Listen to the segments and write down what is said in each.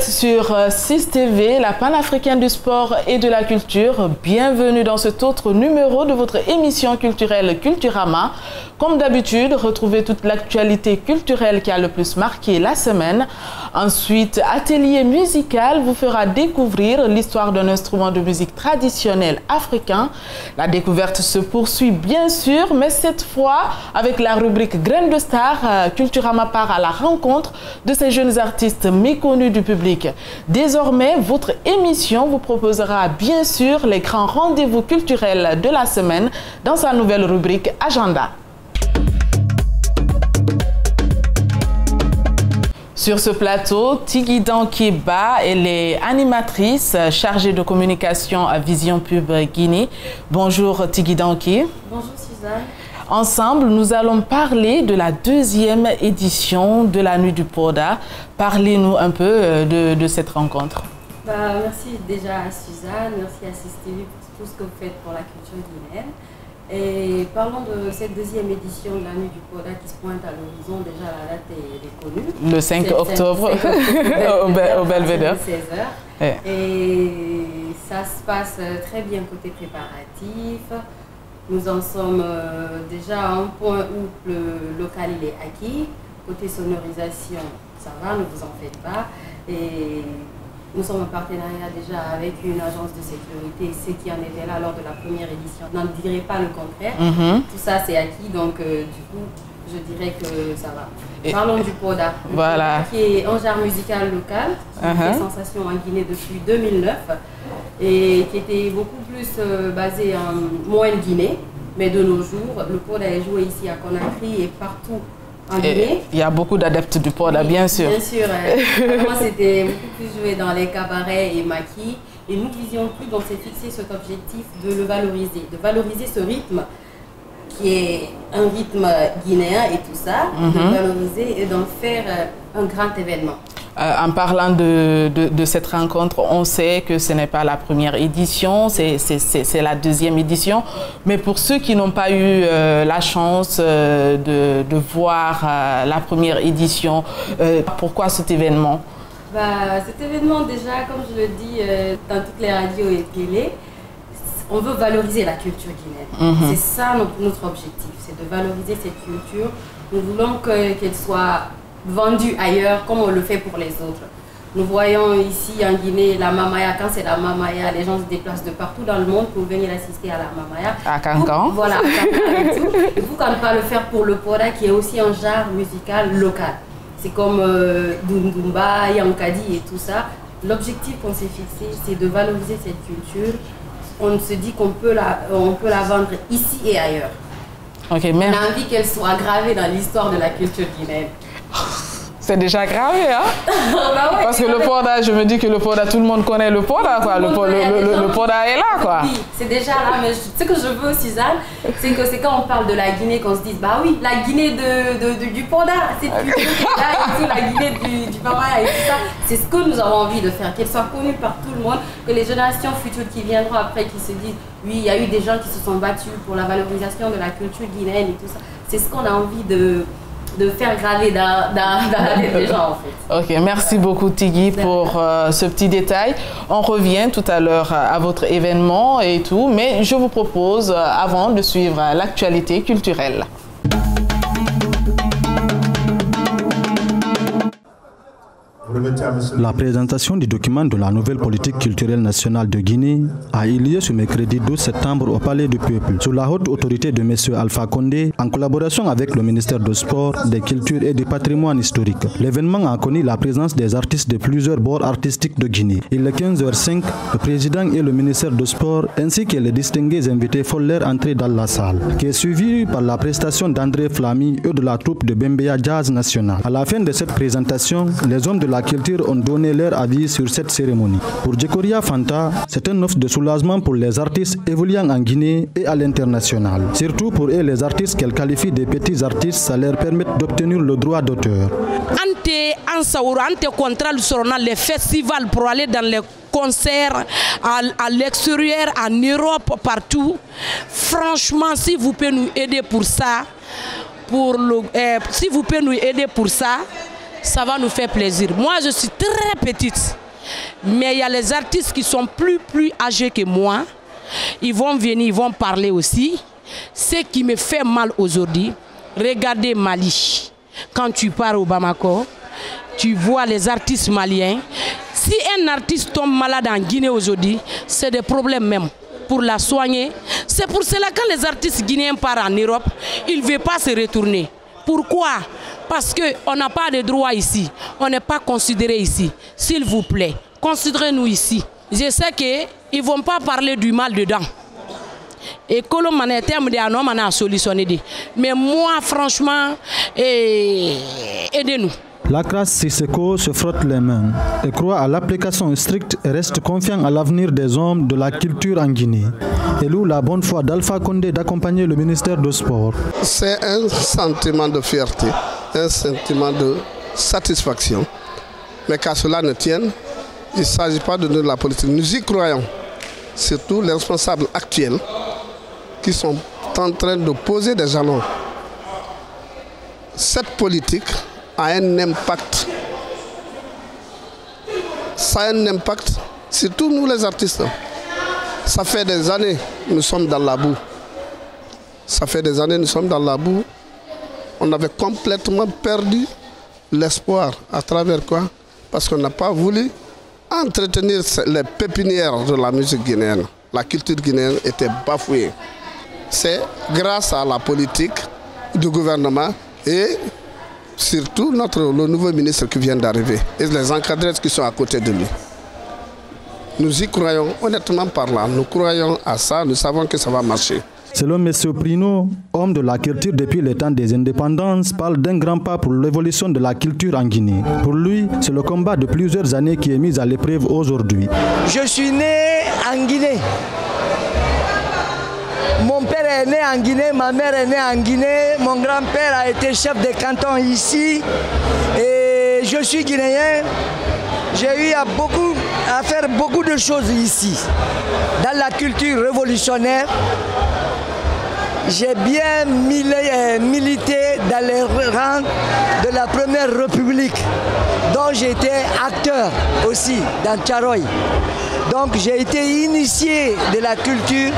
Sur 6 TV, la panafricaine du sport et de la culture. Bienvenue dans cet autre numéro de votre émission culturelle Culturama. Comme d'habitude, retrouvez toute l'actualité culturelle qui a le plus marqué la semaine. Ensuite, Atelier musical vous fera découvrir l'histoire d'un instrument de musique traditionnel africain. La découverte se poursuit bien sûr, mais cette fois avec la rubrique Graines de Star, Culturama part à la rencontre de ces jeunes artistes méconnus du public. Désormais, votre émission vous proposera bien sûr les grands rendez-vous culturels de la semaine dans sa nouvelle rubrique Agenda. Sur ce plateau, Tigui Kiba, elle est animatrice chargée de communication à Vision Pub Guinée. Bonjour Tigui Danki. Bonjour Suzanne. Ensemble, nous allons parler de la deuxième édition de la Nuit du Poda. Parlez-nous un peu euh, de, cette rencontre. Bah, merci déjà à Suzanne, merci à Sistévi pour tout ce que vous faites pour la culture guinéenne. Et parlons de cette deuxième édition de la Nuit du Poda qui se pointe à l'horizon. Déjà, la date est, connue. Le 5 octobre, au, Belvédère. 16h. Et ça se passe très bien côté préparatif. Nous en sommes euh, déjà à un point où le local il est acquis. Côté sonorisation, ça va, ne vous en faites pas. Et nous sommes en partenariat déjà avec une agence de sécurité, ce qui en était là lors de la première édition. N'en dirais pas le contraire. Mhm. Tout ça, c'est acquis, donc euh, du coup, je dirais que ça va. Parlons du PODA. voilà. qui est un genre musical local, qui uh-huh. fait sensation en Guinée depuis 2009 et qui était beaucoup plus euh, basé en moins Guinée. Mais de nos jours, le PODA est joué ici à Conakry et partout il y a beaucoup d'adeptes du Poda, bien sûr. Bien sûr. Moi, c'était beaucoup plus joué dans les cabarets et maquis. Et nous visions plus, donc c'est fixé cet objectif de le valoriser, de valoriser ce rythme qui est un rythme guinéen et tout ça, de mhm. valoriser et d'en faire euh, un grand événement. Euh, en parlant de, cette rencontre, on sait que ce n'est pas la première édition, c'est la deuxième édition. Mais pour ceux qui n'ont pas eu euh, la chance euh, de, voir la première édition, pourquoi cet événement? Bah, Cet événement, déjà, comme je le dis dans toutes les radios et télé, on veut valoriser la culture guinéenne. Mhm. C'est ça notre, notre objectif, c'est de valoriser cette culture. Nous voulons qu'elle soit vendu ailleurs comme on le fait pour les autres. Nous voyons ici en Guinée la mamaya, quand c'est la mamaya, les gens se déplacent de partout dans le monde pour venir assister à la mamaya. À Cancan. Voilà, à Cancan et tout. Et pourquoi ne pas le faire pour le poda qui est aussi un genre musical local C'est comme euh, Dundumba, Yankadi et tout ça. L'objectif qu'on s'est fixé, c'est de valoriser cette culture. On se dit qu'on peut, la, on peut la vendre ici et ailleurs. Okay, on a envie qu'elle soit gravée dans l'histoire de la culture guinéenne. C'est déjà grave, hein? Bah Parce que le Poda, je me dis que le Poda, tout le monde connaît le Poda, quoi. Le, le, Poda est là, quoi. Oui, c'est déjà là, mais ce que je veux, Suzanne, c'est que c'est quand on parle de la Guinée qu'on se dise, bah oui, la Guinée de, du Poda, c'est là tout, la Guinée du, du et tout ça. C'est ce que nous avons envie de faire, qu'elle soit connue par tout le monde, que les générations futures qui viendront après, qui se disent, oui, il y a eu des gens qui se sont battus pour la valorisation de la culture guinéenne et tout ça. C'est ce qu'on a envie de de faire graver dans, la tête des gens en fait. Ok, merci beaucoup Tigui pour euh, ce petit détail. On revient tout à l'heure à votre événement et tout, mais je vous propose euh, avant de suivre l'actualité culturelle. La présentation du document de la nouvelle politique culturelle nationale de Guinée a eu lieu ce mercredi 12 septembre au Palais du Peuple, sous la haute autorité de M. Alpha Condé, en collaboration avec le ministère du Sport, des Cultures et du Patrimoine historique. L'événement a connu la présence des artistes de plusieurs bords artistiques de Guinée. Il est 15h05, le président et le ministère du Sport, ainsi que les distingués invités font leur entrée dans la salle, qui est suivie par la prestation d'André Flamy et de la troupe de Bembea Jazz National. À la fin de cette présentation, les hommes de la culture ont donné leur avis sur cette cérémonie. Pour Djekoria Fanta, c'est un offre de soulagement pour les artistes évoluant en Guinée et à l'international. Surtout pour eux, les artistes qu'elle qualifie de petits artistes, ça leur permet d'obtenir le droit d'auteur. Ante Ansaouro, Ante Sorona, les festivals pour aller dans les concerts à, l'extérieur, en Europe, partout. Franchement, si vous pouvez nous aider pour ça, pour le, eh, si vous pouvez nous aider pour ça, ça va nous faire plaisir. Moi, je suis très petite, mais il y a les artistes qui sont plus, plus âgés que moi. Ils vont venir, ils vont parler aussi. Ce qui me fait mal aujourd'hui, regardez Mali. Quand tu pars au Bamako, tu vois les artistes maliens. Si un artiste tombe malade en Guinée aujourd'hui, c'est des problèmes même pour la soigner. C'est pour cela que quand les artistes guinéens partent en Europe, ils ne veulent pas se retourner. Pourquoi? Parce qu'on n'a pas de droit ici. On n'est pas considéré ici. S'il vous plaît, considérez-nous ici. Je sais qu'ils ne vont pas parler du mal dedans. Et que l'on a terme de homme, on a solutionné. Mais moi, franchement, eh, aidez-nous. La classe Sisseko se frotte les mains et croit à l'application stricte et reste confiant à l'avenir des hommes de la culture en Guinée. Et loue la bonne foi d'Alpha Condé d'accompagner le ministère du Sport. C'est un sentiment de fierté, un sentiment de satisfaction. Mais qu'à cela ne tienne, il ne s'agit pas de nous la politique. Nous y croyons, surtout les responsables actuels qui sont en train de poser des jalons. Cette politique a un impact. Ça a un impact, surtout nous les artistes. Ça fait des années nous sommes dans la boue. Ça fait des années nous sommes dans la boue. On avait complètement perdu l'espoir. À travers quoi? Parce qu'on n'a pas voulu entretenir les pépinières de la musique guinéenne. La culture guinéenne était bafouée. C'est grâce à la politique du gouvernement et surtout notre, le nouveau ministre qui vient d'arriver et les encadrés qui sont à côté de lui. Nous y croyons honnêtement par là, nous croyons à ça, nous savons que ça va marcher. Selon M. Prino, homme de la culture depuis les temps des indépendances, parle d'un grand pas pour l'évolution de la culture en Guinée. Pour lui, c'est le combat de plusieurs années qui est mis à l'épreuve aujourd'hui. Je suis né en Guinée. Mon père est né en Guinée, ma mère est née en Guinée, mon grand-père a été chef de canton ici et je suis guinéen. J'ai eu à, à faire beaucoup de choses ici. Dans la culture révolutionnaire, j'ai bien milité dans les rangs de la Première République, dont j'étais acteur aussi dans Tcharoy. Donc j'ai été initié de la culture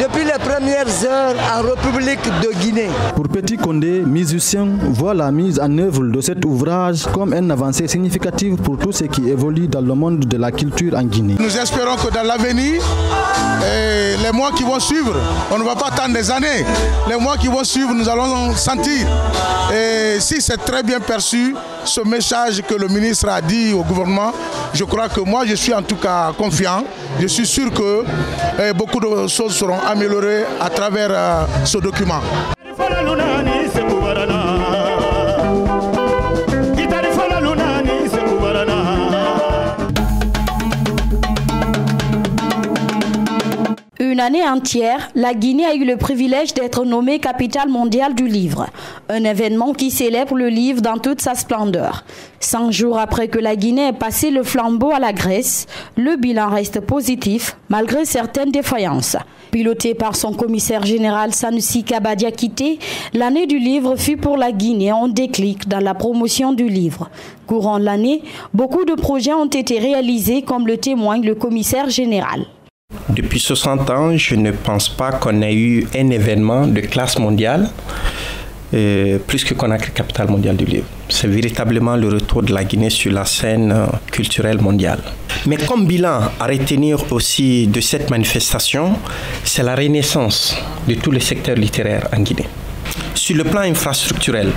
depuis les premières heures en République de Guinée. Pour Petit Condé, musicien, voit la mise en œuvre de cet ouvrage comme une avancée significative pour tout ce qui évolue dans le monde de la culture en Guinée. Nous espérons que dans l'avenir, les mois qui vont suivre, on ne va pas attendre des années. Les mois qui vont suivre, nous allons sentir. Et si c'est très bien perçu, ce message que le ministre a dit au gouvernement, je crois que moi, je suis en tout cas confiant. Je suis sûr que eh, beaucoup de choses seront améliorées à travers euh, ce document. Une année entière, la Guinée a eu le privilège d'être nommée capitale mondiale du livre, un événement qui célèbre le livre dans toute sa splendeur. Cinq jours après que la Guinée ait passé le flambeau à la Grèce, le bilan reste positif malgré certaines défaillances. Piloté par son commissaire général Sanusi Kabadiakite, l'année du livre fut pour la Guinée un déclic dans la promotion du livre. Courant l'année, beaucoup de projets ont été réalisés comme le témoigne le commissaire général. Depuis 60 ans, je ne pense pas qu'on ait eu un événement de classe mondiale euh, plus que Conakry, capitale mondiale du livre. C'est véritablement le retour de la Guinée sur la scène euh, culturelle mondiale. Mais comme bilan à retenir aussi de cette manifestation, c'est la renaissance de tous les secteurs littéraires en Guinée. Sur le plan infrastructurel,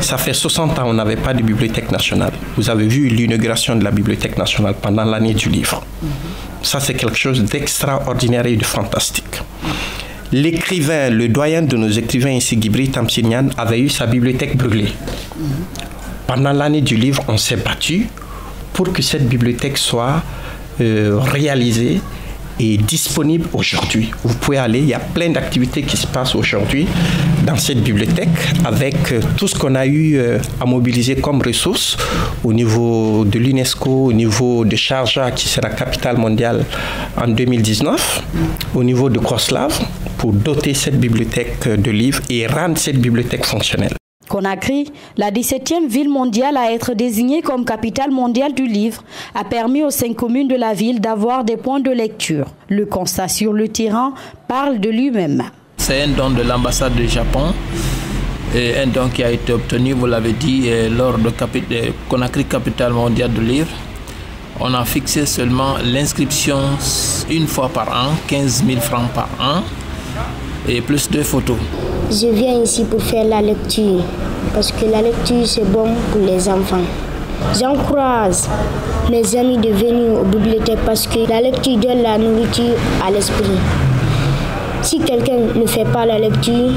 ça fait 60 ans qu'on n'avait pas de bibliothèque nationale. Vous avez vu l'inauguration de la bibliothèque nationale pendant l'année du livre. Ça, c'est quelque chose d'extraordinaire et de fantastique. L'écrivain, le doyen de nos écrivains ici, Gibri Tamsinian, avait eu sa bibliothèque brûlée. Pendant l'année du livre, on s'est battu pour que cette bibliothèque soit euh, réalisée et disponible aujourd'hui. Vous pouvez aller, il y a plein d'activités qui se passent aujourd'hui dans cette bibliothèque avec euh, tout ce qu'on a eu euh, à mobiliser comme ressources au niveau de l'UNESCO, au niveau de Sharjah qui sera capitale mondiale en 2019, au niveau de Koslav pour doter cette bibliothèque de livres et rendre cette bibliothèque fonctionnelle. Conakry, la 17e ville mondiale à être désignée comme capitale mondiale du livre, a permis aux cinq communes de la ville d'avoir des points de lecture. Le constat sur le terrain parle de lui-même. C'est un don de l'ambassade du Japon et un don qui a été obtenu, vous l'avez dit, lors de, de Conakry Capitale mondiale du livre. On a fixé seulement l'inscription une fois par an, 15 000 francs par an, et plus de photos. Je viens ici pour faire la lecture, parce que la lecture c'est bon pour les enfants. J'encourage mes amis de venir aux bibliothèques parce que la lecture donne la nourriture à l'esprit. Si quelqu'un ne fait pas la lecture,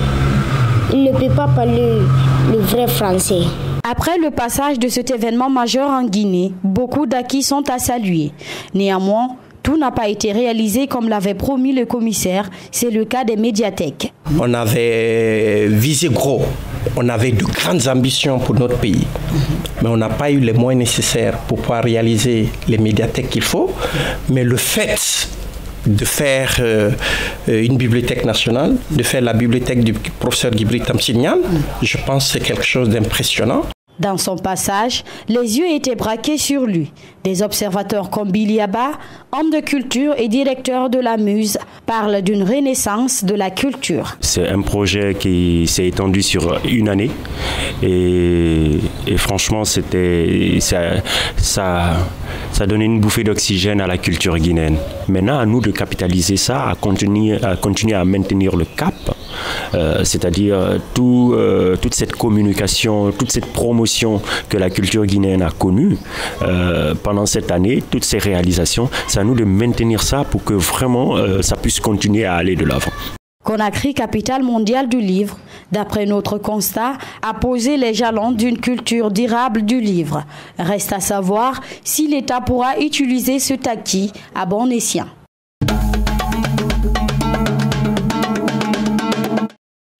il ne peut pas parler le vrai français. Après le passage de cet événement majeur en Guinée, beaucoup d'acquis sont à saluer. Néanmoins, tout n'a pas été réalisé comme l'avait promis le commissaire. C'est le cas des médiathèques. On avait visé gros. On avait de grandes ambitions pour notre pays. Mais on n'a pas eu les moyens nécessaires pour pouvoir réaliser les médiathèques qu'il faut. Mais le fait de faire euh, une bibliothèque nationale, de faire la bibliothèque du professeur Gibri Tamsignan, je pense que c'est quelque chose d'impressionnant. Dans son passage, les yeux étaient braqués sur lui. Des observateurs comme Biliaba, homme de culture et directeur de la Muse, parlent d'une renaissance de la culture. C'est un projet qui s'est étendu sur une année et, franchement, c'était ça, ça, donnait une bouffée d'oxygène à la culture guinéenne. Maintenant, à nous de capitaliser ça, à continuer à, maintenir le cap, euh, c'est-à-dire tout, euh, toute cette communication, toute cette promotion que la culture guinéenne a connue euh, pendant cette année, toutes ces réalisations, c'est à nous de maintenir ça pour que vraiment ça puisse continuer à aller de l'avant. Conakry, capitale mondiale du livre, d'après notre constat, a posé les jalons d'une culture durable du livre. Reste à savoir si l'État pourra utiliser ce acquis à bon escient.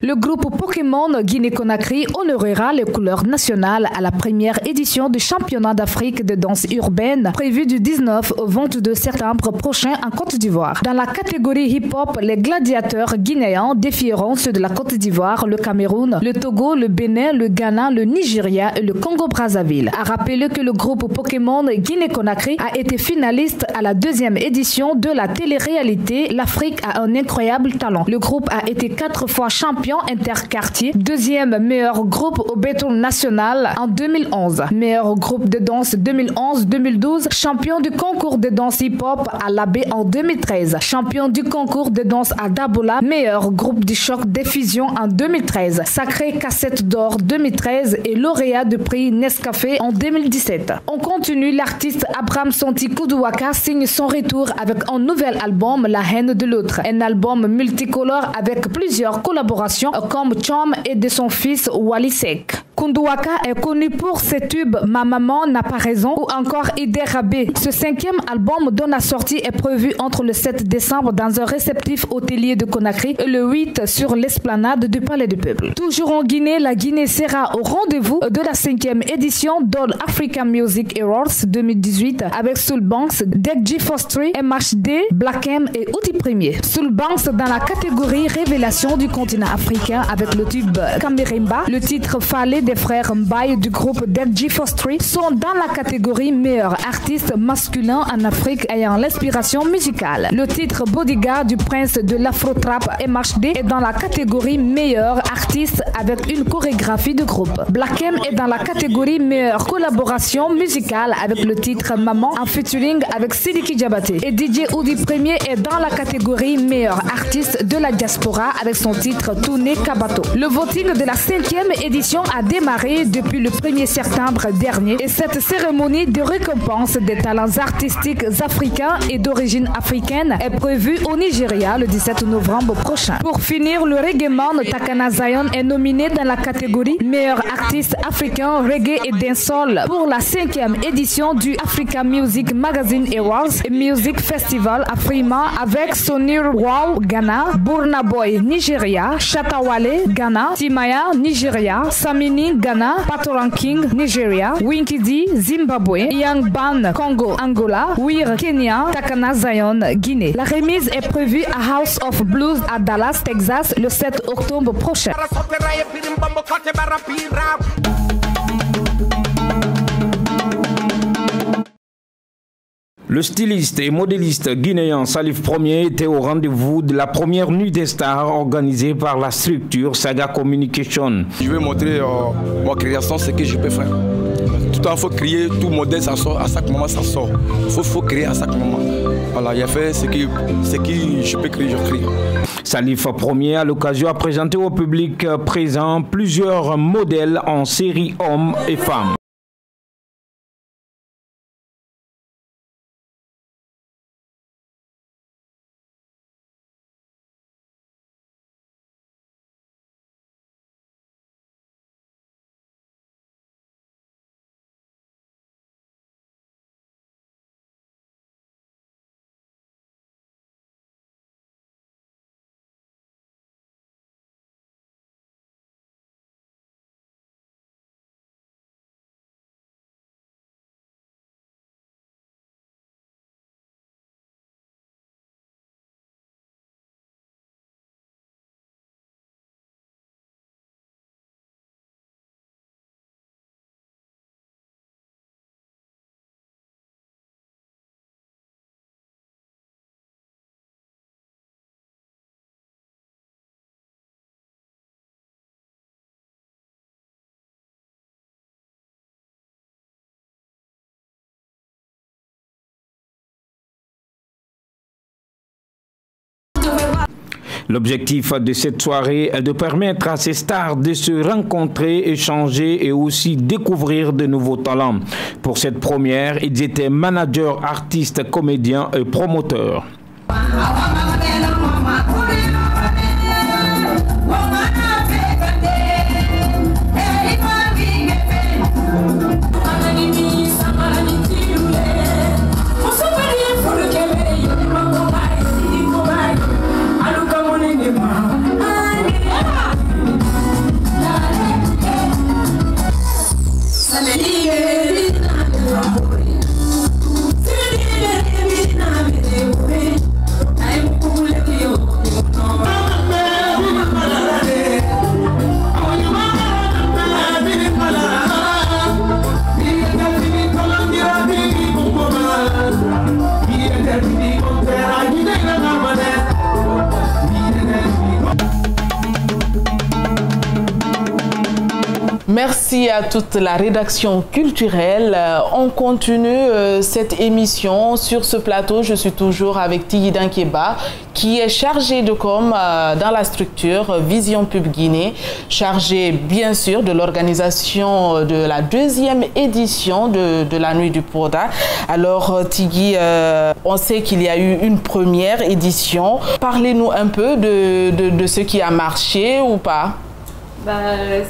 Le groupe Pokémon Guinée-Conakry honorera les couleurs nationales à la première édition du championnat d'Afrique de danse urbaine prévu du 19 au 22 septembre prochain en Côte d'Ivoire. Dans la catégorie hip-hop, les gladiateurs guinéens défieront ceux de la Côte d'Ivoire, le Cameroun, le Togo, le Bénin, le Ghana, le Nigeria et le Congo-Brazzaville. À rappeler que le groupe Pokémon Guinée-Conakry a été finaliste à la deuxième édition de la télé-réalité L'Afrique a un incroyable talent. Le groupe a été quatre fois champion interquartier, deuxième meilleur groupe au béton national en 2011, meilleur groupe de danse 2011-2012, champion du concours de danse hip-hop à l'abbé en 2013, champion du concours de danse à Dabola, meilleur groupe du choc diffusion en 2013, sacré cassette d'or 2013 et lauréat du prix Nescafé en 2017. On continue, l'artiste Abraham Santi Koudouaka signe son retour avec un nouvel album, La haine de l'autre, un album multicolore avec plusieurs collaborations comme Chom et de son fils Walisek. Kunduwaka est connu pour ses tubes Ma maman n'a pas raison ou encore Idé Rabé. Ce cinquième album dont la sortie est prévue entre le 7 décembre dans un réceptif hôtelier de Conakry et le 8 sur l'esplanade du Palais du Peuple. Toujours en Guinée, la Guinée sera au rendez-vous de la cinquième édition d'All African Music Awards 2018 avec Soul Banks, G Fostry, MHD, Black M et Outil Premier. Soul Banks dans la catégorie Révélation du continent africain avec le tube Kamerimba, le titre Fallait des frères Mbaye du groupe Dead Fostry sont dans la catégorie meilleur artiste masculin en Afrique ayant l'inspiration musicale. Le titre Bodyguard du prince de l'Afro-Trap MHD est dans la catégorie meilleur artiste avec une chorégraphie de groupe. Black M est dans la catégorie meilleure collaboration musicale avec le titre Maman en featuring avec Sidiki Diabaté. Et DJ Oudi Premier est dans la catégorie meilleur artiste de la diaspora avec son titre Le voting de la cinquième édition a démarré depuis le 1er septembre dernier et cette cérémonie de récompense des talents artistiques africains et d'origine africaine est prévue au Nigeria le 17 novembre prochain. Pour finir, le reggae man Takana Zion est nominé dans la catégorie meilleur artiste africain reggae et dancehall pour la cinquième édition du Africa Music Magazine Awards Music Festival Afrima avec Sonir Wow Ghana, Burna Boy Nigeria, Shatawale Ghana, Timaya Nigeria, Samini Ghana, Patoranking, Nigeria, Winkidi, Zimbabwe, Young Ban, Congo, Angola, Weir, Kenya, Takana Zion, Guinée. La remise est prévue à House of Blues à Dallas, Texas, le 7 octobre prochain. Le styliste et modéliste guinéen Salif Premier était au rendez-vous de la première nuit des stars organisée par la structure Saga Communication. Je vais montrer euh, ma création, ce que je peux faire. Tout le temps, il faut crier, tout modèle, ça sort, à chaque moment, ça sort. Il faut, faut créer à chaque moment. Voilà, il a fait ce qui, ce qui je peux crier, je crie. Salif Premier a l'occasion de présenter au public présent plusieurs modèles en série hommes et femmes. L'objectif de cette soirée est de permettre à ces stars de se rencontrer, échanger et aussi découvrir de nouveaux talents. Pour cette première, ils étaient managers, artistes, comédiens et promoteurs. À toute la rédaction culturelle. Euh, On continue euh, cette émission sur ce plateau. Je suis toujours avec Tigui Keba, qui est chargé de com euh, dans la structure Vision Pub Guinée, chargé bien sûr de l'organisation de la deuxième édition de, de la Nuit du Poda. Alors Tigui, on sait qu'il y a eu une première édition. Parlez-nous un peu de- de ce qui a marché ou pas. Bah,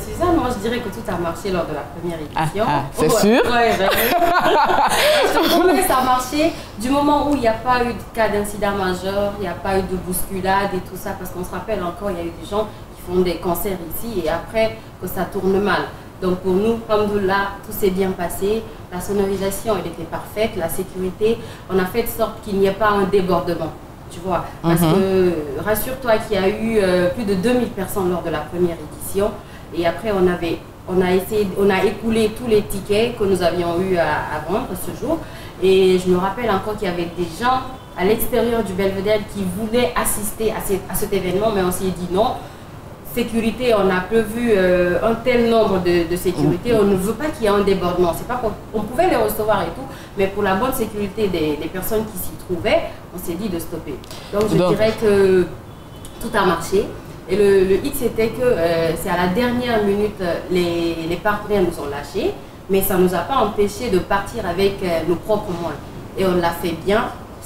Suzanne, moi je dirais que tout a marché lors de la première édition. ah, c'est Ouais, sûr Ouais, pour nous, ça a marché du moment où il n'y a pas eu de cas d'incident majeur, il n'y a pas eu de bousculade et tout ça, parce qu'on se rappelle encore, il y a eu des gens qui font des concerts ici et après que ça tourne mal. Donc pour nous, comme là, tout s'est bien passé, la sonorisation elle était parfaite, la sécurité, on a fait de sorte qu'il n'y ait pas un débordement. Tu vois, parce Mhm. que rassure-toi qu'il y a eu euh, plus de 2000 personnes lors de la première édition. Et après, on, avait, on, a essayé, on a écoulé tous les tickets que nous avions eu à, à vendre ce jour. Et je me rappelle encore qu'il y avait des gens à l'extérieur du Belvedere qui voulaient assister à, cet- à cet événement, mais on s'est dit non. Sécurité, on a prévu euh, un tel nombre de, de sécurité, on ne veut pas qu'il y ait un débordement. C'est pas qu'on on pouvait les recevoir et tout, mais pour la bonne sécurité des, des personnes qui s'y trouvaient, on s'est dit de stopper. Donc je Donc- dirais que tout a marché. Et le, le hic, c'était que euh, c'est à la dernière minute, les, les partenaires nous ont lâchés, mais ça ne nous a pas empêché de partir avec euh, nos propres moyens. Et on l'a fait bien.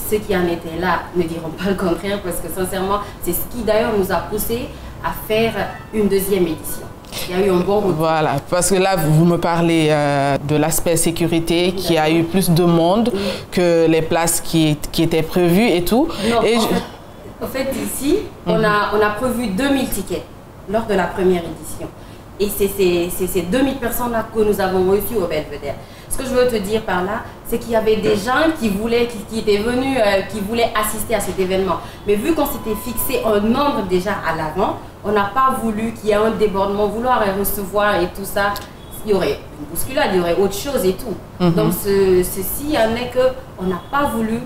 Ceux qui en étaient là ne diront pas le contraire, parce que sincèrement, c'est ce qui d'ailleurs nous a poussé à faire une deuxième édition. Il y a eu un bon retour. Voilà, parce que là, vous me parlez euh, de l'aspect sécurité, qui a eu plus de monde que les places qui, qui étaient prévues et tout. Non, et en, je- fait, en fait, ici, on, a, on a prévu 2000 tickets lors de la première édition. Et c'est ces 2000 personnes-là que nous avons reçues au Belvedere. Ce que je veux te dire par là, c'est qu'il y avait des gens qui voulaient, qui, étaient venus, euh, qui voulaient assister à cet événement. Mais vu qu'on s'était fixé un nombre déjà à l'avant, on n'a pas voulu qu'il y ait un débordement, vouloir recevoir et tout ça. Il y aurait une bousculade, il y aurait autre chose et tout. Mhm. Donc ceci en est qu'on n'a pas voulu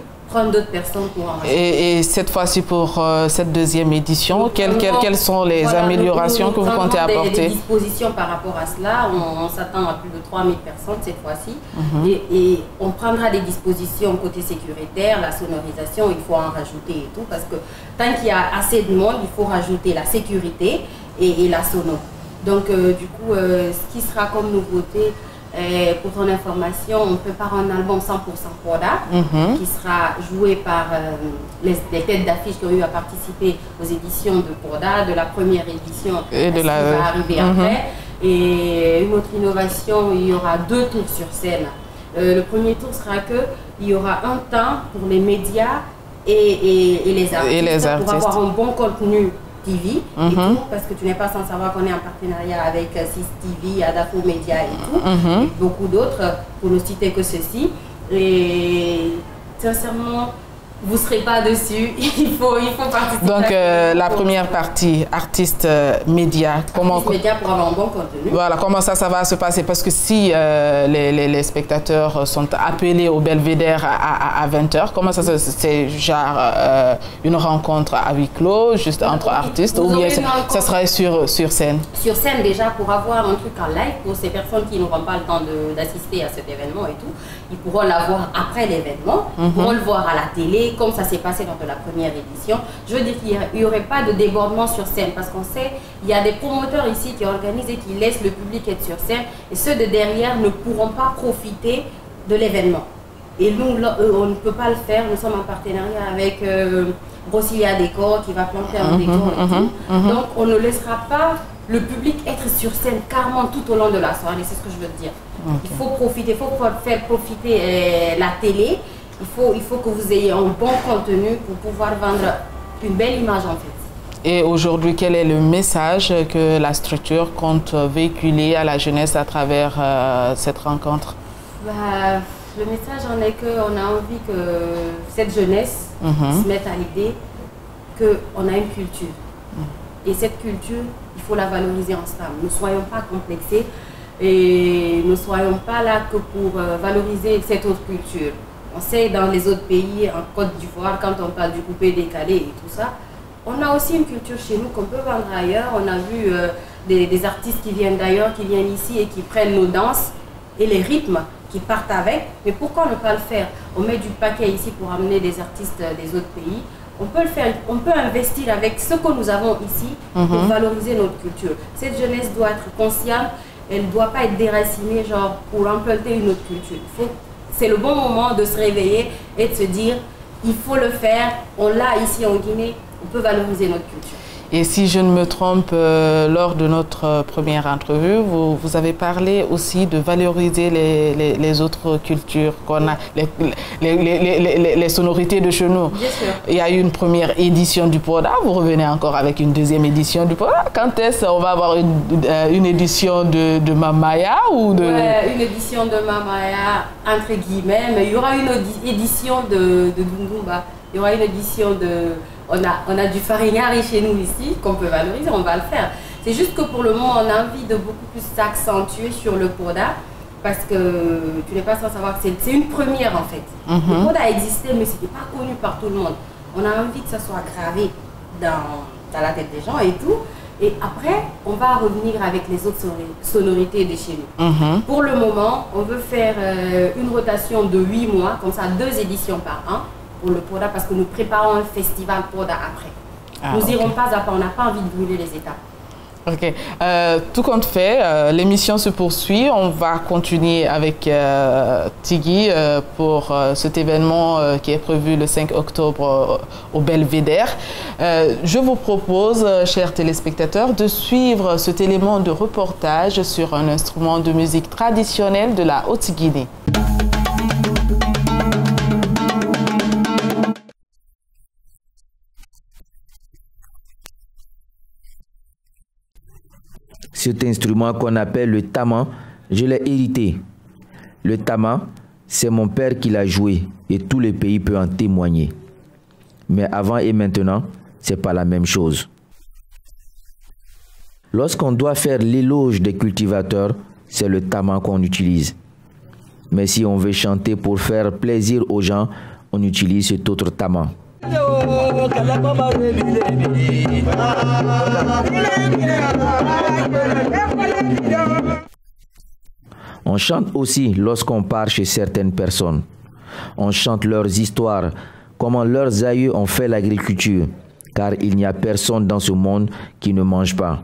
d'autres personnes pour Et, et, cette fois-ci, pour euh, cette deuxième édition, quelles, quelles, sont les améliorations que vous comptez apporter des, des dispositions par rapport à cela. On, s'attend à plus de 3000 personnes cette fois-ci. Mhm. et, on prendra des dispositions côté sécuritaire, la sonorisation, il faut en rajouter et tout. Parce que tant qu'il y a assez de monde, il faut rajouter la sécurité et, la sono. Donc, euh, du coup, euh, ce qui sera comme nouveauté, pour ton information, on prépare un album 100% Poda mhm. qui sera joué par euh, les, têtes d'affiche qui ont eu à participer aux éditions de Poda, de la première édition et de la... qui va arriver mhm. après. Et une autre innovation, il y aura deux tours sur scène. Euh, le premier tour sera que il y aura un temps pour les médias et, les artistes, et les artistes. pour avoir un bon contenu TV et mhm. tout, parce que tu n'es pas sans savoir qu'on est en partenariat avec 6 euh, TV, Adafo Media et tout, mhm. et beaucoup d'autres, pour ne citer que ceci. Et sincèrement, vous ne serez pas dessus. il, faut, il faut participer. Donc, euh, la première partie, artiste euh, média. Comment, artiste média pour avoir un bon contenu. Voilà, comment ça, ça va se passer? Parce que si euh, les, les, spectateurs sont appelés au belvédère à, à, 20h, comment ça C'est genre une rencontre à huis clos, juste entre artistes, ou bien ça sera sur, sur scène? Sur scène, déjà, pour avoir un truc en live, pour ces personnes qui n'auront pas le temps d'assister à cet événement et tout, ils pourront l'avoir après l'événement, ils mhm. pourront le voir à la télé, comme ça s'est passé lors de la première édition. Je veux dire qu'il n'y aurait pas de débordement sur scène parce qu'on sait, il y a des promoteurs ici qui organisent et qui laissent le public être sur scène et ceux de derrière ne pourront pas profiter de l'événement. Et nous, euh, on ne peut pas le faire. Nous sommes en partenariat avec euh, Brosilia Décor qui va planter un mhm, décor et mhm, tout. Donc, on ne laissera pas le public être sur scène carrément tout au long de la soirée. C'est ce que je veux dire. Il faut profiter, il faut faire profiter euh, la télé il faut, il faut que vous ayez un bon contenu pour pouvoir vendre une belle image en fait. Et aujourd'hui, quel est le message que la structure compte véhiculer à la jeunesse à travers euh, cette rencontre? Bah, Le message en est qu'on a envie que cette jeunesse mhm. se mette à l'idée qu'on a une culture. Mhm. Et cette culture, il faut la valoriser ensemble. Ne soyons pas complexés et ne soyons pas là que pour euh, valoriser cette autre culture. On sait dans les autres pays, en Côte d'Ivoire, quand on parle du coupé décalé et tout ça, on a aussi une culture chez nous qu'on peut vendre ailleurs. On a vu euh, des, artistes qui viennent d'ailleurs, qui viennent ici et qui prennent nos danses et les rythmes qui partent avec. Mais pourquoi ne pas le faire? On met du paquet ici pour amener des artistes des autres pays. On peut le faire, on peut investir avec ce que nous avons ici pour mhm. valoriser notre culture. Cette jeunesse doit être consciente, elle ne doit pas être déracinée genre pour emprunter une autre culture. C'est le bon moment de se réveiller et de se dire, il faut le faire, on l'a ici en Guinée, on peut valoriser notre culture. Et si je ne me trompe, euh, lors de notre euh, première entrevue, vous, vous, avez parlé aussi de valoriser les, les, autres cultures qu'on a, les, les, sonorités de chez nous. Bien sûr. Il y a eu une première édition du Poda, vous revenez encore avec une deuxième édition du Poda. Quand est-ce qu'on va avoir une, euh, une, édition de, de Mamaya ou de... une édition de Mamaya, entre guillemets, mais il y aura une édition de, de Il y aura une édition de on a, on a du farinari chez nous ici qu'on peut valoriser, on va le faire. C'est juste que pour le moment, on a envie de beaucoup plus s'accentuer sur le poda parce que tu n'es pas sans savoir que c'est une première en fait. Mhm. Le poda existait, mais ce n'était pas connu par tout le monde. On a envie que ça soit gravé dans, dans la tête des gens et tout. Et après, on va revenir avec les autres sonorités de chez nous. Mhm. Pour le moment, on veut faire euh, une rotation de 8 mois, comme ça, deux éditions par an le Poda parce que nous préparons un festival Poda après. Ah, nous n'irons pas à pas, on n'a pas envie de brûler les étapes. Ok. Euh, tout compte fait, euh, l'émission se poursuit. On va continuer avec euh, Tigui pour cet événement qui est prévu le 5 octobre au Belvédère. je vous propose, chers téléspectateurs, de suivre cet élément de reportage sur un instrument de musique traditionnel de la Haute-Guinée. Cet instrument qu'on appelle le tama, je l'ai hérité. Le tama, c'est mon père qui l'a joué et tout le pays peut en témoigner. Mais avant et maintenant, c'est pas la même chose. Lorsqu'on doit faire l'éloge des cultivateurs, c'est le tama qu'on utilise. Mais si on veut chanter pour faire plaisir aux gens, on utilise cet autre tama. On chante aussi lorsqu'on part chez certaines personnes. On chante leurs histoires, comment leurs aïeux ont fait l'agriculture, car il n'y a personne dans ce monde qui ne mange pas.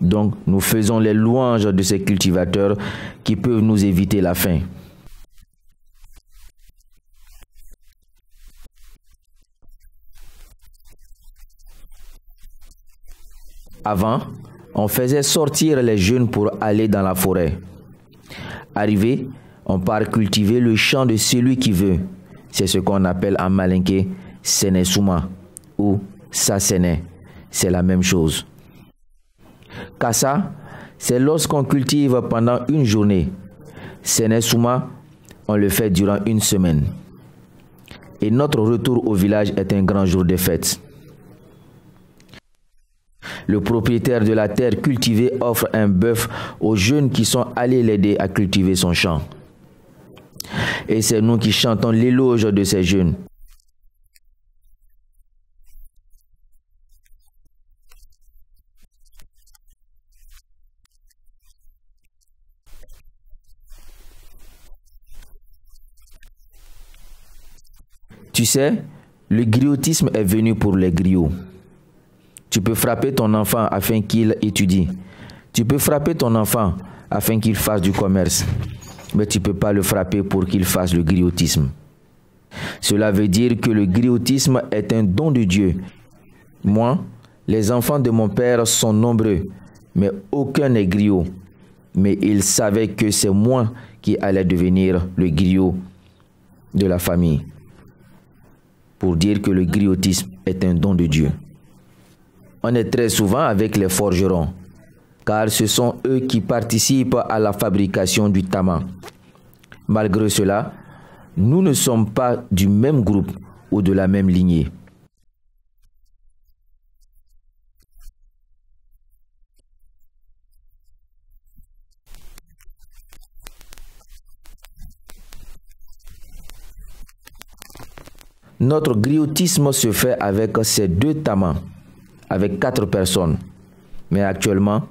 Donc nous faisons les louanges de ces cultivateurs qui peuvent nous éviter la faim. Avant, on faisait sortir les jeunes pour aller dans la forêt. Arrivé, on part cultiver le champ de celui qui veut. C'est ce qu'on appelle en malinké Senesuma ou Sasene. C'est la même chose. Kassa, c'est lorsqu'on cultive pendant une journée. Senesuma, on le fait durant une semaine. Et notre retour au village est un grand jour de fête. Le propriétaire de la terre cultivée offre un bœuf aux jeunes qui sont allés l'aider à cultiver son champ. Et c'est nous qui chantons l'éloge de ces jeunes. Tu sais, le griotisme est venu pour les griots. Tu peux frapper ton enfant afin qu'il étudie. Tu peux frapper ton enfant afin qu'il fasse du commerce. Mais tu ne peux pas le frapper pour qu'il fasse le griotisme. Cela veut dire que le griotisme est un don de Dieu. Moi, les enfants de mon père sont nombreux, mais aucun n'est griot. Mais il savait que c'est moi qui allais devenir le griot de la famille. Pour dire que le griotisme est un don de Dieu on est très souvent avec les forgerons, car ce sont eux qui participent à la fabrication du tabac. Malgré cela, nous ne sommes pas du même groupe ou de la même lignée. Notre griotisme se fait avec ces deux tamans avec quatre personnes. Mais actuellement,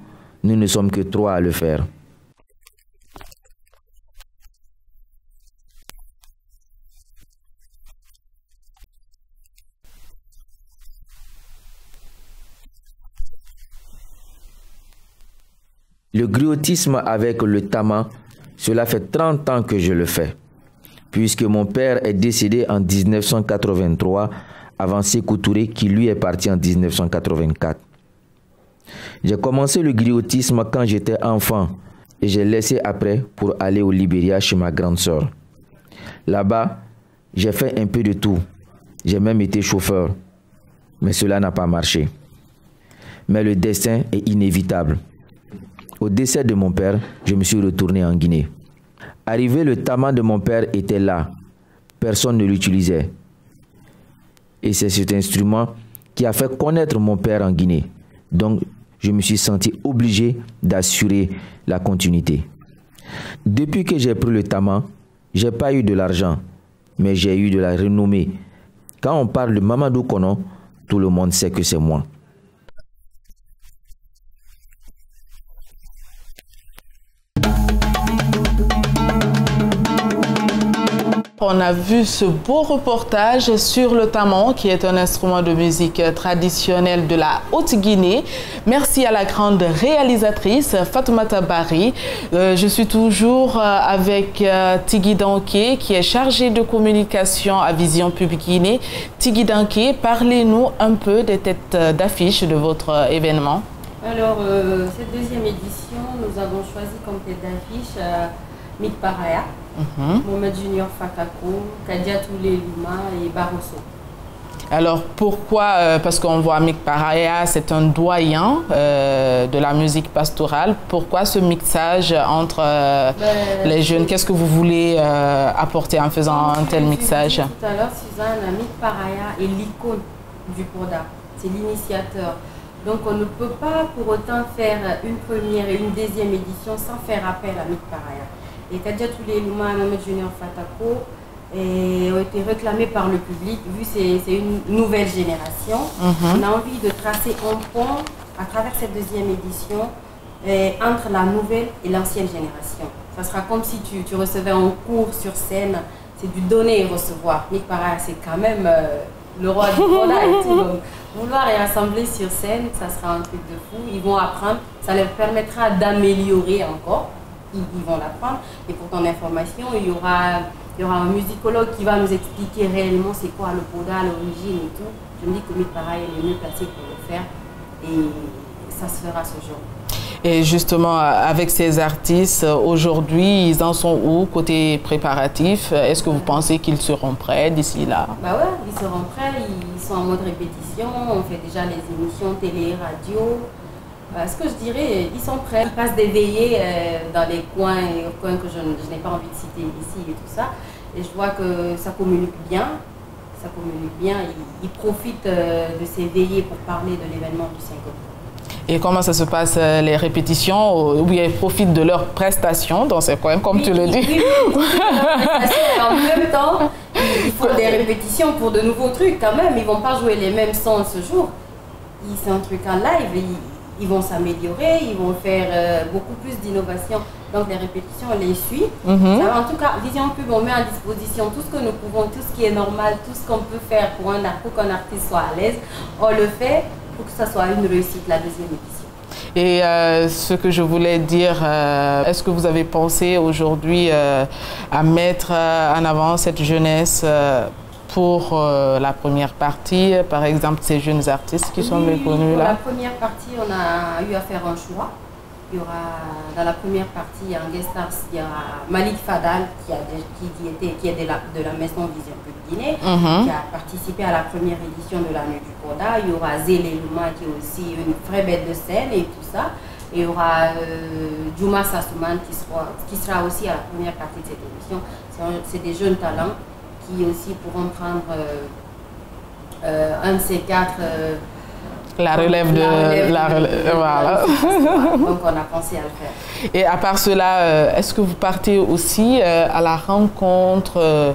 nous ne sommes que trois à le faire. Le griotisme avec le tama, cela fait 30 ans que je le fais. Puisque mon père est décédé en 1983 avant Sékou qui lui est parti en 1984. J'ai commencé le griotisme quand j'étais enfant et j'ai laissé après pour aller au Libéria chez ma grande sœur. Là-bas, j'ai fait un peu de tout. J'ai même été chauffeur. Mais cela n'a pas marché. Mais le destin est inévitable. Au décès de mon père, je me suis retourné en Guinée. Arrivé, le taman de mon père était là. Personne ne l'utilisait. Et c'est cet instrument qui a fait connaître mon père en Guinée. Donc, je me suis senti obligé d'assurer la continuité. Depuis que j'ai pris le taman, j'ai pas eu de l'argent, mais j'ai eu de la renommée. Quand on parle de Mamadou Kono, tout le monde sait que c'est moi. On a vu ce beau reportage sur le tamon, qui est un instrument de musique traditionnel de la Haute-Guinée. Merci à la grande réalisatrice Fatoumata Bari. Euh, je suis toujours euh, avec euh, Tigui Danké, qui est chargé de communication à Vision Publique Guinée. Tigui Danké, parlez-nous un peu des têtes d'affiche de votre événement. Alors, cette deuxième édition, nous avons choisi comme tête d'affiche Mik Paraya. Mhm. Mohamed Junior Fakako, Kadia Toulé Luma et Barosso. Alors pourquoi euh, Parce qu'on voit Mick Paraya, c'est un doyen euh, de la musique pastorale. Pourquoi ce mixage entre euh, Ben, les jeunes? Qu'est-ce que vous voulez apporter en faisant un tel mixage? Tout à l'heure, Suzanne, Mick Paraya est l'icône du Poda. C'est l'initiateur. Donc on ne peut pas pour autant faire une première et une deuxième édition sans faire appel à Mick Paraya. Et Kadia Toulélouma, Mohamed Junior Fatako et ont été réclamés par le public, vu que c'est une nouvelle génération. Mhm. On a envie de tracer un pont à travers cette deuxième édition euh, entre la nouvelle et l'ancienne génération. Ça sera comme si tu, tu recevais un cours sur scène, c'est du donner et recevoir. Nick Parra, c'est quand même euh, le roi du et tout. Donc, vouloir les rassembler sur scène, ça sera un truc de fou. Ils vont apprendre, ça leur permettra d'améliorer encore. Ils, ils vont l'apprendre. Et pour ton information, il y aura, il y aura un musicologue qui va nous expliquer réellement c'est quoi le Poda, l'origine et tout. Je me dis que Mick Parra est le mieux placé pour le faire. Et ça se fera ce jour. Et justement, avec ces artistes, aujourd'hui, ils en sont où côté préparatif? Est-ce que vous pensez qu'ils seront prêts d'ici là? Bah ouais, ils seront prêts, ils sont en mode répétition, on fait déjà les émissions télé, radio. Euh, ce que je dirais, ils sont prêts. Ils passent des veillées euh, dans les coins et coins que je, n'ai pas envie de citer ici et tout ça. Et je vois que ça communique bien. Ça communique bien. Ils, ils profitent euh, de ces veillées pour parler de l'événement du 5 octobre. Et comment ça se passe, les répétitions Oui, ils profitent de leurs prestations dans ces coins, comme tu le dis? Oui, oui, en même temps, ils font des répétitions pour de nouveaux trucs quand même. Ils vont pas jouer les mêmes sons ce jour. C'est un truc en live. Ils, ils vont s'améliorer, ils vont faire euh, beaucoup plus d'innovation. Donc les répétitions, on les suit. Mhm. En tout cas, Vision Pub, on met à disposition tout ce que nous pouvons, tout ce qui est normal, tout ce qu'on peut faire pour, un, art- pour qu'un artiste soit à l'aise. On le fait pour que ça soit une réussite, la deuxième édition. Et euh, ce que je voulais dire, euh, est-ce que vous avez pensé aujourd'hui euh, à mettre en avant cette jeunesse pour euh, la première partie, par exemple ces jeunes artistes qui sont Oui, oui, méconnus Pour la là première partie, on a eu à faire un choix. Il y aura, dans la première partie, en guest stars, il y aura Malik Fadal, qui, a qui, qui était, qui est de la, de la Maison Vision Pub Guinée, Mhm. qui a participé à la première édition de la Nuit du Poda. Il y aura Zélé Luma, qui est aussi une vraie bête de scène et tout ça. Et il y aura euh, Juma Sassouman, qui sera, qui sera aussi à la première partie de cette émission. C'est des jeunes talents qui aussi pourront prendre euh, euh, un de ces quatre. euh, La relève de- relève la relève- de- voilà. Donc on a pensé à le faire. Et à part cela, euh, est-ce que vous partez aussi à la rencontre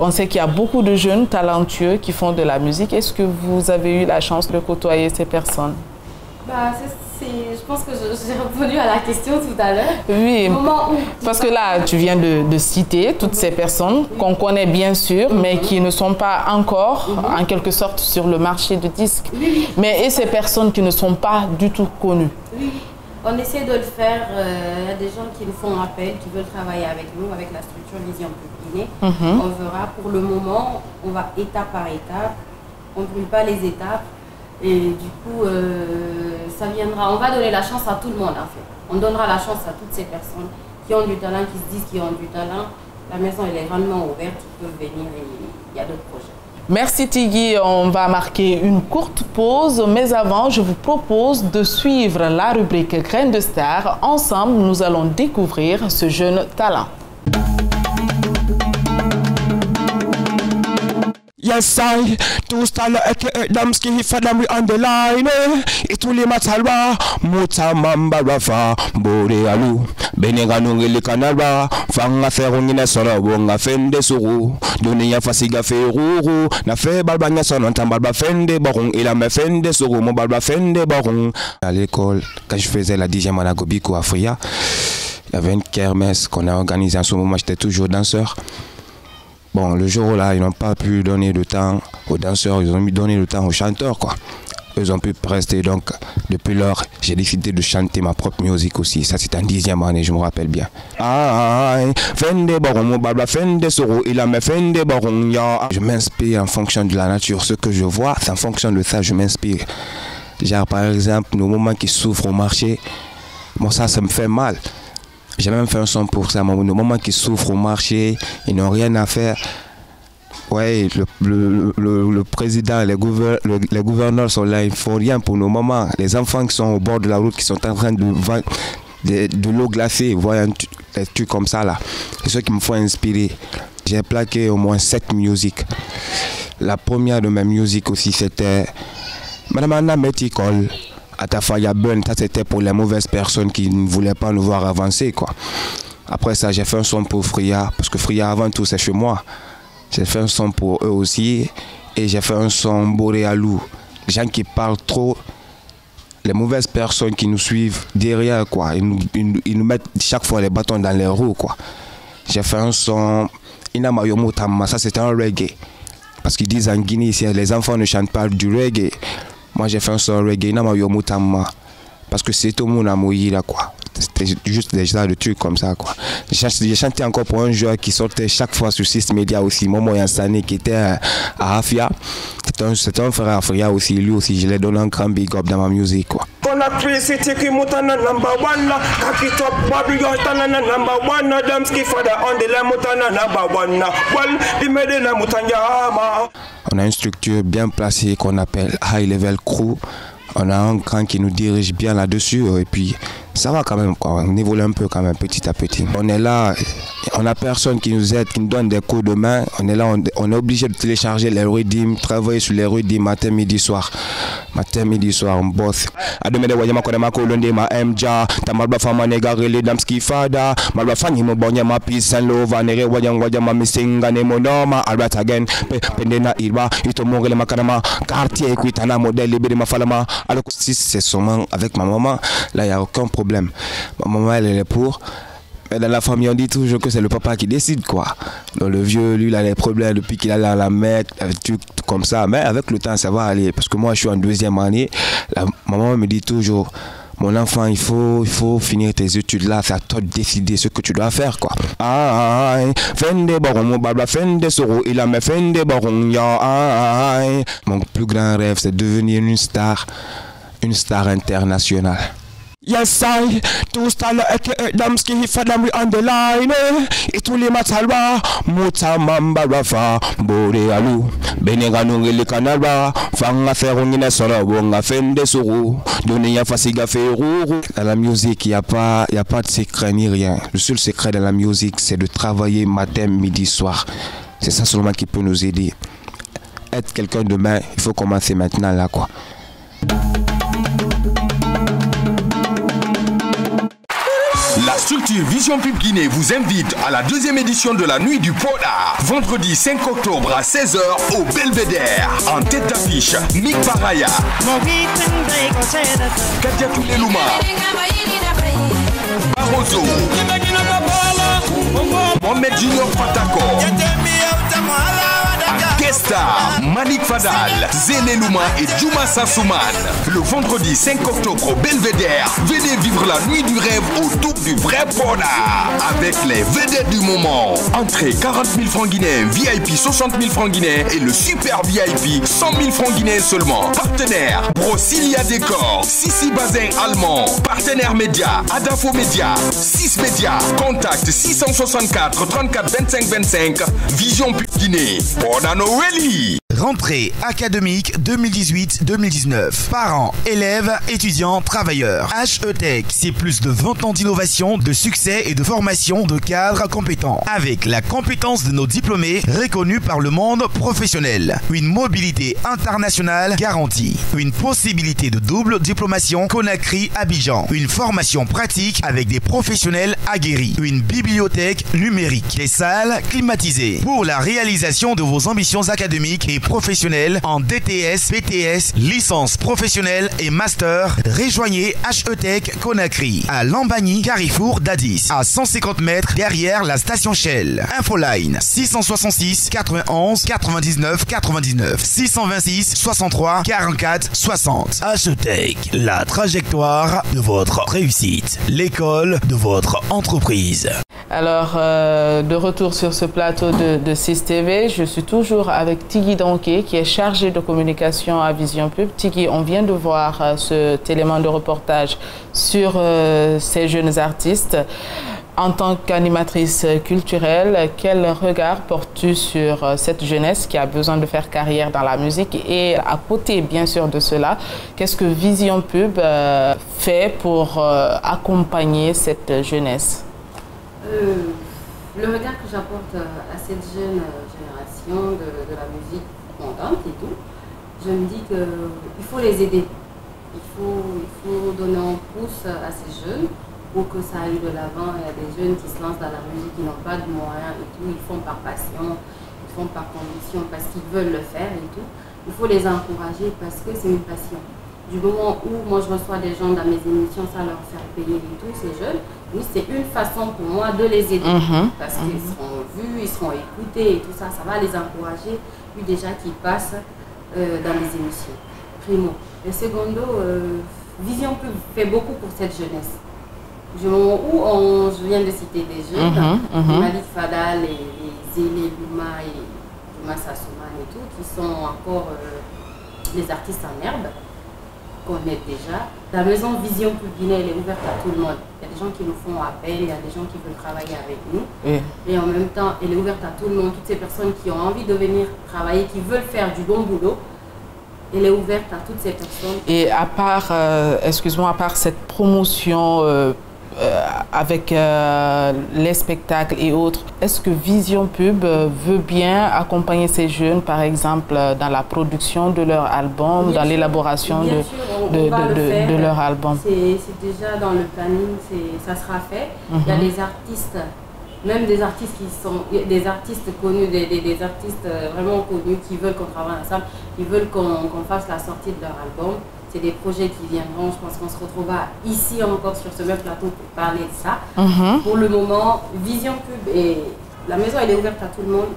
On sait qu'il y a beaucoup de jeunes talentueux qui font de la musique. Est-ce que vous avez eu la chance de côtoyer ces personnes? Bah, je pense que j'ai répondu à la question tout à l'heure. Oui, où parce que là, tu viens de, de citer toutes ces personnes qu'on connaît bien sûr, mais qui ne sont pas encore, en quelque sorte, sur le marché du disque. Mais et ces personnes qui ne sont pas du tout connues? Oui, on essaie de le faire. euh, Il y a des gens qui nous font appel, qui veulent travailler avec nous, avec la structure Vision Pub Guinée. Mhm. On verra. Pour le moment, on va étape par étape. On ne brûle pas les étapes. Et du coup, euh, ça viendra. On va donner la chance à tout le monde, en fait. On donnera la chance à toutes ces personnes qui ont du talent, qui se disent qu'ils ont du talent. La maison, est grandement ouverte. Ils peuvent venir et il y a d'autres projets. Merci Tigui, on va marquer une courte pause, mais avant, je vous propose de suivre la rubrique Graines de Star. Ensemble, nous allons découvrir ce jeune talent. Yes, I two style aka Damski Fadam we on the line. Ituli matalba muta mamba rafa bore alu benega nungili kanalba fanga feru ngine sono bonga fende suru dunia fasiga feruru na fe balbanya sono tambalba fende borong il a me fende suru mon balba fende borong à l'école quand je faisais la dixième année à Gobiko à Fria il y avait une kermesse qu'on a organisée en ce moment. J'étais toujours danseur Bon, le jour-là, ils n'ont pas pu donner le temps aux danseurs, ils ont donné le temps aux chanteurs, quoi. Ils ont pu rester, donc, depuis lors, j'ai décidé de chanter ma propre musique aussi. Ça, c'est en dixième année, je me rappelle bien. Je m'inspire en fonction de la nature. Ce que je vois, c'est en fonction de ça, je m'inspire. Genre, par exemple, nos moments qui souffrent au marché, bon, ça, ça me fait mal. J'ai même fait un son pour ça. Nos moments qui souffrent au marché, ils n'ont rien à faire. Ouais, le, le, président, les, les, gouverneurs sont là, ils font rien pour nos mamans. Les enfants qui sont au bord de la route, qui sont en train de vendre de, l'eau glacée, voyez, des trucs comme ça là. C'est ce qui me font inspirer. J'ai plaqué au moins sept musiques. La première de mes musiques aussi, c'était Madame Anna Metikol, Atafaya Burn. Ça, c'était pour les mauvaises personnes qui ne voulaient pas nous voir avancer, quoi. Après ça, j'ai fait un son pour Fria, parce que Fria, avant tout, c'est chez moi. J'ai fait un son pour eux aussi. Et j'ai fait un son Boréalou. Les gens qui parlent trop, les mauvaises personnes qui nous suivent derrière, quoi. Ils nous, mettent chaque fois les bâtons dans les roues. J'ai fait un son Inamayomo Tamma, ça c'était un reggae. Parce qu'ils disent en Guinée, les enfants ne chantent pas du reggae. Moi j'ai fait un son reggae Inamayomo Tamma. Parce que c'est tout le monde à mourir, quoi. C'était juste des de trucs comme ça, quoi. J'ai chanté encore pour un joueur qui sortait chaque fois sur 6 médias aussi, Momo Yansani, qui était à Afia. C'était un, frère Afria aussi, lui aussi, je lui donne un grand big up dans ma musique, quoi. On a une structure bien placée qu'on appelle High Level Crew. On a un grand qui nous dirige bien là-dessus et puis ça va quand même, on évolue un peu quand même petit à petit. On est là, on n'a personne qui nous aide, qui nous donne des coups de main. On est là, on, est obligé de télécharger les rythmes, travailler sur les rythmes matin, midi, soir. Matin, midi, soir, on bosse. A. Ma maman, elle, est pour. Mais dans la famille, on dit toujours que c'est le papa qui décide, quoi. Le vieux, lui, il a des problèmes depuis qu'il a la mettre, tout comme ça. Mais avec le temps, ça va aller. Parce que moi, je suis en deuxième année. La maman me dit toujours, mon enfant, il faut, finir tes études là, c'est à toi de décider ce que tu dois faire, quoi. Ah, Mon plus grand rêve, c'est devenir une star, une star internationale. Yes, I two style aka Damski Fadamri on the line. Ituli matalwa muta mamba rafa bore alu benega nungili kanalwa fanga feru ngina sora bonga fende suru dunia fasiga feruru. Dans la musique, il n'y a, pas, y a pas de secret ni rien. Le seul secret de la musique, c'est de travailler matin, midi, soir. C'est ça seulement qui peut nous aider. Être quelqu'un demain, il faut commencer maintenant là, quoi. Vision Pub Guinée vous invite à la deuxième édition de la Nuit du Poda, vendredi 5 octobre à 16h au Belvedere. En tête d'affiche, Nick Paraya, Toulelouma, Barroso, Mohamed Junior. Gesta, Malik Fadal, Zéné Louma et Juma Sassouman. Le vendredi 5 octobre au Belvedere, venez vivre la nuit du rêve autour du vrai Pona. Avec les vedettes du moment. Entrée 40 000 francs guinéens, VIP 60 000 francs guinéens et le super VIP 100 000 francs guinéens seulement. Partenaire, Brosilia Décor, Sissi Bazin Allemand. Partenaire média, Adafo Média, 6 Média. Contact 664 34 25 25. Vision Pub Rentrée académique 2018-2019. Parents, élèves, étudiants, travailleurs. HETEC, c'est plus de 20 ans d'innovation, de succès et de formation de cadres compétents. Avec la compétence de nos diplômés reconnus par le monde professionnel. Une mobilité internationale garantie. Une possibilité de double diplomation Conakry-Abidjan. Une formation pratique avec des professionnels aguerris. Une bibliothèque numérique. Des salles climatisées. Pour la réalisation de vos ambitions académiques et professionnelles en DTS, BTS, licence professionnelle et master, rejoignez HETEC Conakry à Lambani, Carrefour d'Addis, à 150 mètres derrière la station Shell. Infoline 666 91 99 99 626 63 44 60. HETEC, la trajectoire de votre réussite, l'école de votre entreprise. Alors, euh, de retour sur ce plateau de, de 6 TV, je suis toujours avec Tigui Donké, qui est chargé de communication à Vision Pub. Tigui, on vient de voir euh, cet élément de reportage sur euh, ces jeunes artistes. En tant qu'animatrice culturelle, quel regard portes-tu sur cette jeunesse qui a besoin de faire carrière dans la musique Et à côté, bien sûr, de cela, qu'est-ce que Vision Pub fait pour accompagner cette jeunesse? Le regard que j'apporte à cette jeune génération de, la musique montante et tout, je me dis qu'il faut les aider. Il faut, il faut donner un pouce à ces jeunes pour que ça aille de l'avant. Il y a des jeunes qui se lancent dans la musique, qui n'ont pas de moyens et tout. Ils font par passion, ils font par condition, parce qu'ils veulent le faire et tout. Il faut les encourager parce que c'est une passion. Du moment où moi je reçois des gens dans mes émissions, ça leur fait payer et tout, ces jeunes, oui, c'est une façon pour moi de les aider. Mhm. Parce qu'ils mhm. seront vus, ils seront écoutés et tout ça, ça va les encourager, puis déjà qu'ils passent euh, dans les émissions. Primo. Et secondo, euh, Vision fait beaucoup pour cette jeunesse moment où on, je viens de citer des jeunes, mm Malik Fadal et, et Zélé Luma et Luma Sassouman et tout, qui sont encore euh, les artistes en herbe est déjà. La maison Vision Guinée, elle est ouverte à tout le monde. Il y a des gens qui nous font appel, il y a des gens qui veulent travailler avec nous. Et en même temps, elle est ouverte à tout le monde. Toutes ces personnes qui ont envie de venir travailler, qui veulent faire du bon boulot, elle est ouverte à toutes ces personnes. Et à part, euh, excuse-moi, à part cette promotion euh, avec euh, les spectacles et autres, est-ce que Vision Pub euh, veut bien accompagner ces jeunes, par exemple, dans la production de leur album, dans l'élaboration de, de, de, de, leur album? C'est déjà dans le planning, ça sera fait. Il y a mhm. des artistes même des artistes qui sont des artistes connus, des, des, artistes vraiment connus qui veulent qu'on travaille ensemble, qui veulent qu'on fasse la sortie de leur album c'est des projets qui viendront. Je pense qu'on se retrouvera ici encore sur ce même plateau pour parler de ça. Mhm. Pour le moment, Vision Pub et la maison elle est ouverte à tout le monde.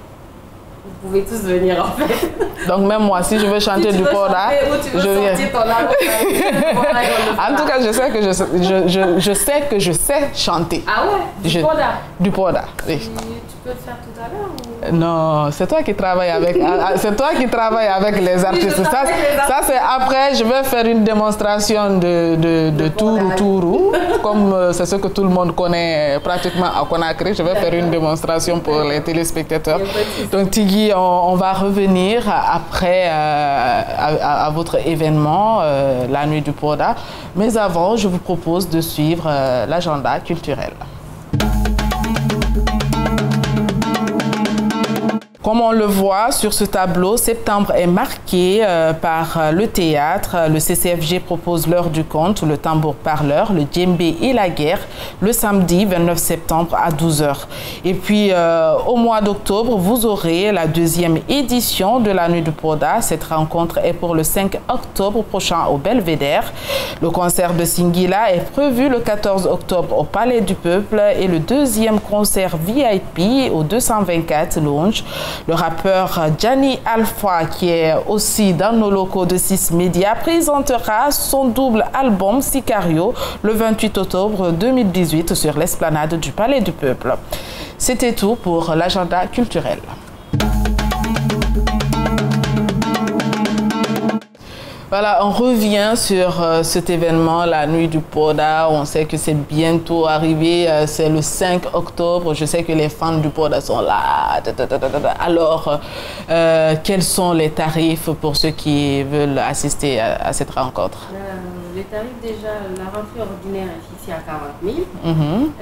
Vous pouvez tous venir en fait. Donc même moi, si je veux chanter du Poda, je viens. en tout cas, je sais que je, je, je, je, sais que je sais chanter. Ah ouais? Du Poda Du oui. Tu, peux le faire tout à l'heure non, c'est toi qui travailles avec, ah, ah, c'est toi qui travailles avec les artistes. Ça, ça c'est après, je vais faire une démonstration de, de, de Tourou Tourou, comme euh, c'est ce que tout le monde connaît pratiquement à Conakry. Je vais faire une démonstration pour les téléspectateurs. Donc Tigui, on, va revenir après euh, à, votre événement, euh, la nuit du Poda. Mais avant, je vous propose de suivre l'agenda culturel. Comme on le voit sur ce tableau, septembre est marqué euh, par euh, le théâtre. Le CCFG propose l'heure du conte, le tambour parleur, le djembé et la guerre le samedi 29 septembre à 12h. Et puis euh, au mois d'octobre, vous aurez la deuxième édition de la Nuit du Poda. Cette rencontre est pour le 5 octobre prochain au Belvédère. Le concert de Singila est prévu le 14 octobre au Palais du Peuple et le deuxième concert VIP au 224 Lounge le rappeur Gianni Alpha, qui est aussi dans nos locaux de 6 Médias, présentera son double album Sicario le 28 octobre 2018 sur l'esplanade du Palais du Peuple. C'était tout pour l'agenda culturel. Voilà, on revient sur euh, cet événement, la nuit du Poda. On sait que c'est bientôt arrivé, euh, c'est le 5 octobre. Je sais que les fans du Poda sont là. Alors, euh, quels sont les tarifs pour ceux qui veulent assister à cette rencontre? Les tarifs déjà, la rentrée ordinaire est fixée à 40 000, mhm.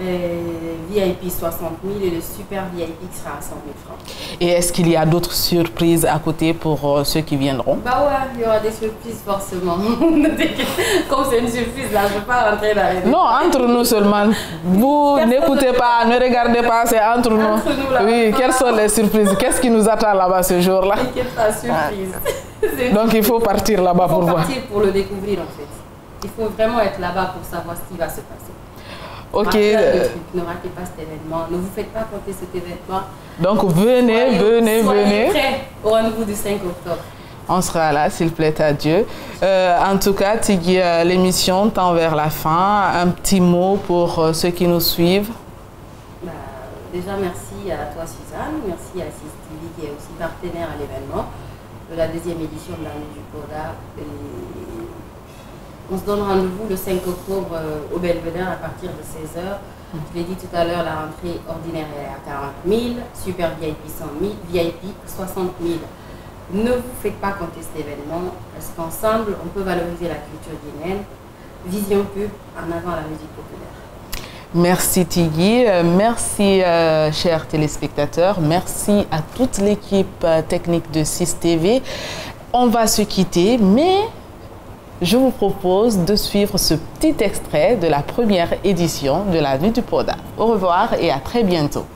VIP 60 000 et le super VIP sera à 100 000 francs. Et est-ce qu'il y a d'autres surprises à côté pour euh, ceux qui viendront? Bah ouais, il y aura des surprises forcément. Comme c'est une surprise là, je ne veux pas rentrer dans les Non, entre nous seulement. Vous n'écoutez pas, ne regardez pas, c'est entre nous. Entre nous là, oui, quelles sont les surprises? Qu'est-ce qui nous attend là-bas ce jour-là? Pas, surprise. Donc il faut partir là-bas pour voir. Il faut partir pour le découvrir en fait. Il faut vraiment être là-bas pour savoir ce qui va se passer. Ok. Ne ratez pas cet événement. Ne vous faites pas compter cet événement. Donc venez, venez, venez. Prêts au rendez-vous du 5 octobre. On sera là, s'il plaît à Dieu. Euh, en tout cas, Tigui, euh, l'émission tend vers la fin. Un petit mot pour euh, ceux qui nous suivent. Bah, déjà, merci à toi, Suzanne. Merci à Sistivi qui est aussi partenaire à l'événement de la deuxième édition de l'année du PODA. On se donne rendez-vous le 5 octobre euh, au Belvedere à partir de 16h. Je l'ai dit tout à l'heure, la rentrée ordinaire est à 40 000, super VIP 100 000, VIP 60 000. Ne vous faites pas compter cet événement parce qu'ensemble, on peut valoriser la culture guinéenne. Vision Pub en avant la musique populaire. Merci Tigui, euh, merci euh, chers téléspectateurs, merci à toute l'équipe euh, technique de 6 TV. On va se quitter, mais je vous propose de suivre ce petit extrait de la première édition de la Nuit du Poda. Au revoir et à très bientôt.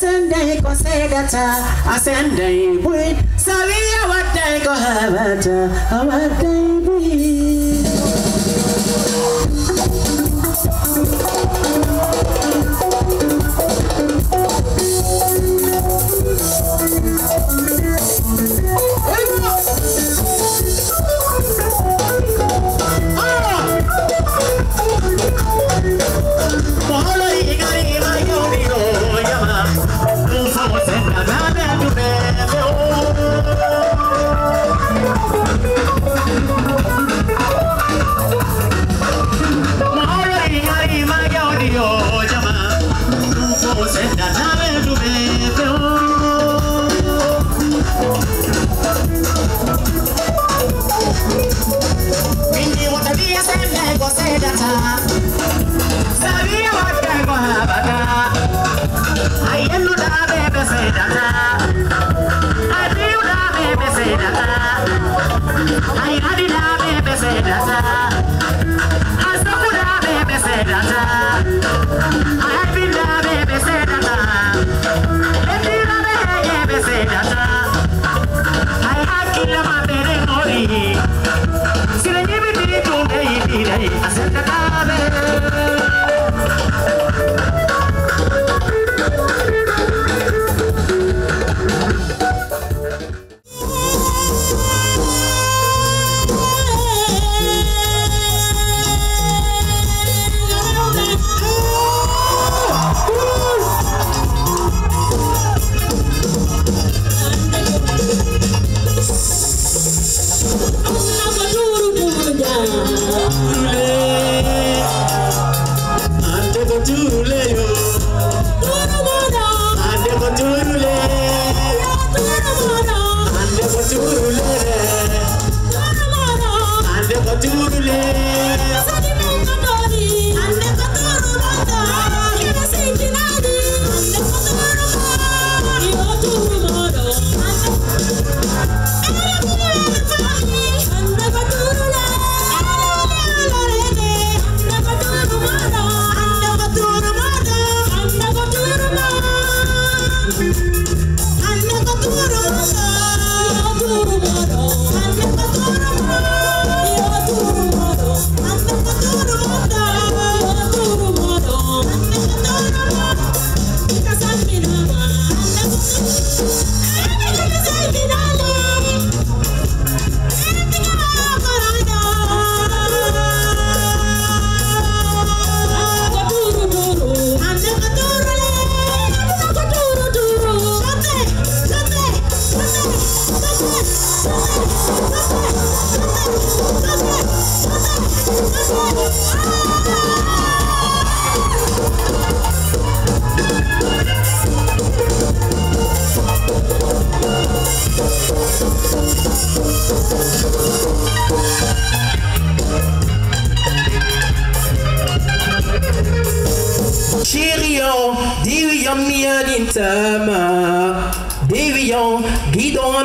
sendai ko sai I ta uh, a sendai bui sabi a wadai ko habata a uh, wadai bui